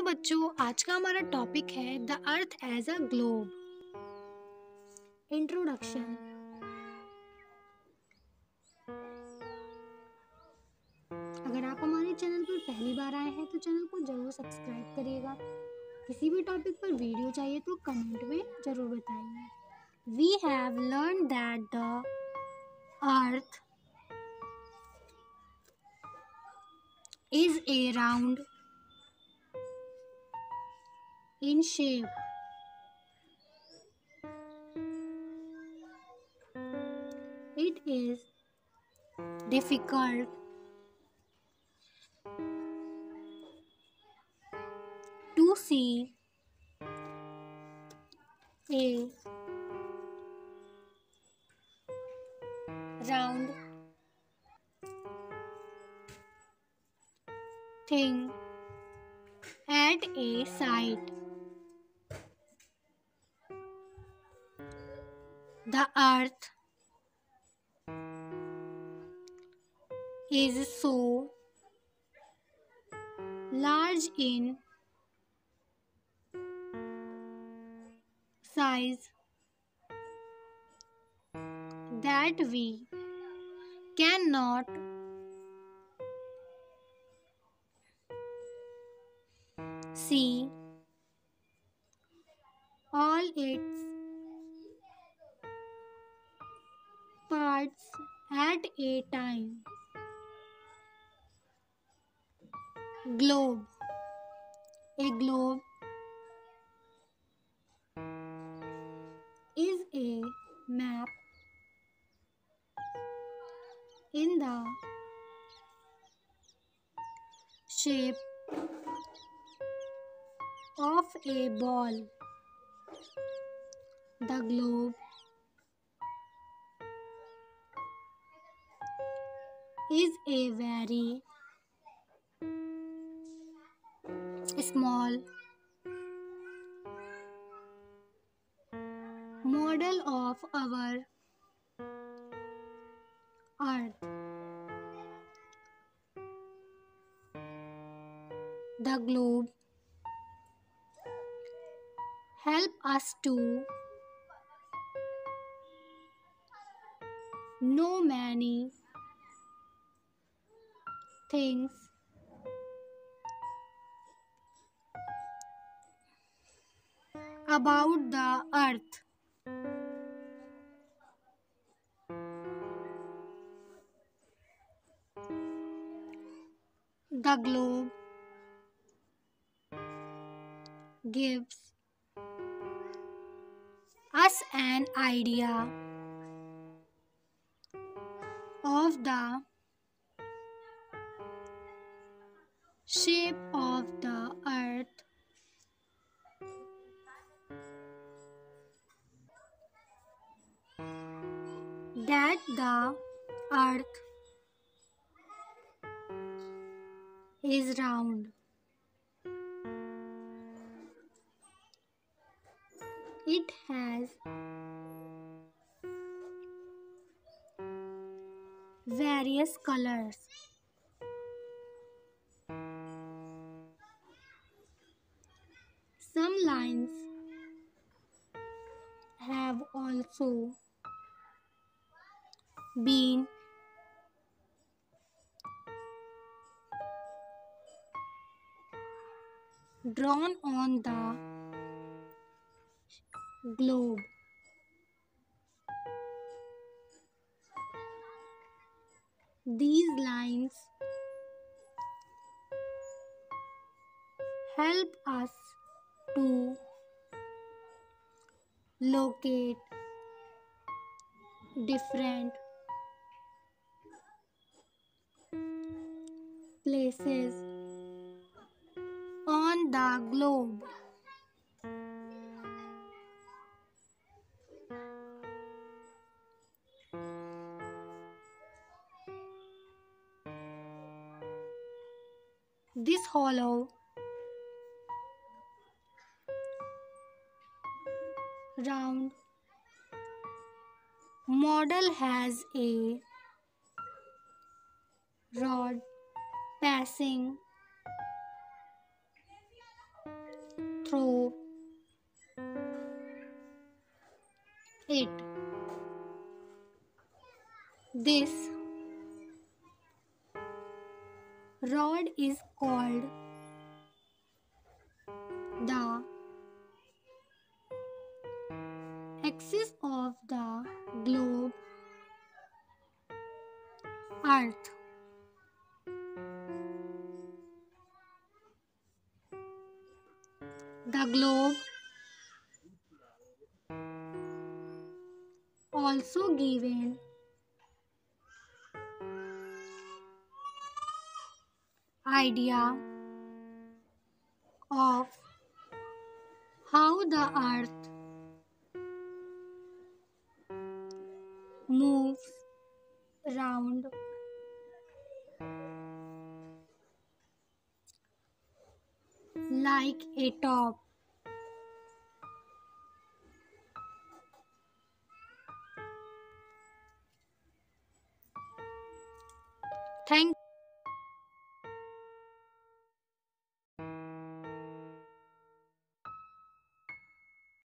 Hello बच्चों, आज का हमारा टॉपिक है the earth as a globe introduction अगर आप हमारे चैनल पर पहली बार आए हैं तो चैनल को ज़रूर सब्सक्राइब करिएगा। किसी भी टॉपिक पर वीडियो चाहिए तो कमेंट में ज़रूर बताइए। We have learn that the earth is a round in shape. It is difficult to see a round thing at a sight. The earth. Is so large in size that we cannot see all its parts at a time. Globe. A globe is a map in the shape of a ball. The globe is a very small model of our earth. The globe help us to know many things about the earth. The globe gives us an idea of the shape of the earth that the earth is round It has various colors. Lines have also been drawn on the globe. These lines help us to locate different places on the globe. This hollow round model has a rod passing through it. This rod is called axis of the globe earth. The globe also given idea of how the earth moves round like a top. Thank